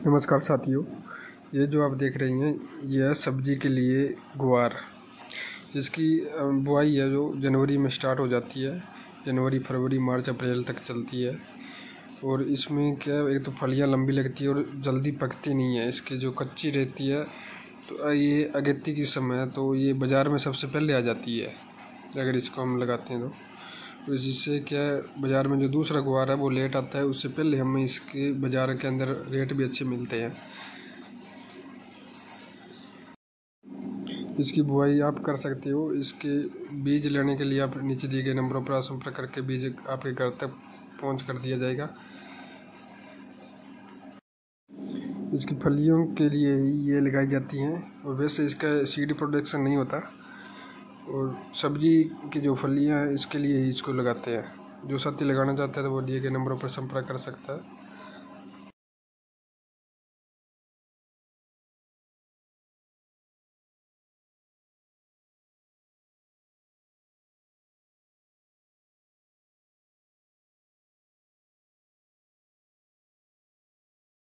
नमस्कार साथियों, ये जो आप देख रही हैं यह सब्ज़ी के लिए गुआर। जिसकी बुआई है जो जनवरी में स्टार्ट हो जाती है, जनवरी, फरवरी, मार्च, अप्रैल तक चलती है। और इसमें क्या, एक तो फलियाँ लंबी लगती है और जल्दी पकती नहीं है। इसकी जो कच्ची रहती है तो ये अगेती की समय तो ये बाज़ार में सबसे पहले आ जाती है, अगर इसको हम लगाते हैं तो। तो जिससे क्या बाज़ार में जो दूसरा गुआर है, वो लेट आता है, उससे पहले हमें इसके बाज़ार के अंदर रेट भी अच्छे मिलते हैं। इसकी बुआई आप कर सकते हो। इसके बीज लेने के लिए आप नीचे दिए गए नंबरों पर संपर्क करके बीज आपके घर तक पहुँच कर दिया जाएगा। इसकी फलियों के लिए ये लगाई जाती हैं। और वैसे इसका सीड प्रोडक्शन नहीं होता। और सब्ज़ी की जो फलियाँ हैं, इसके लिए ही इसको लगाते हैं। जो साथी लगाना चाहते हैं तो वो दिए गए नंबरों पर संपर्क कर सकता है।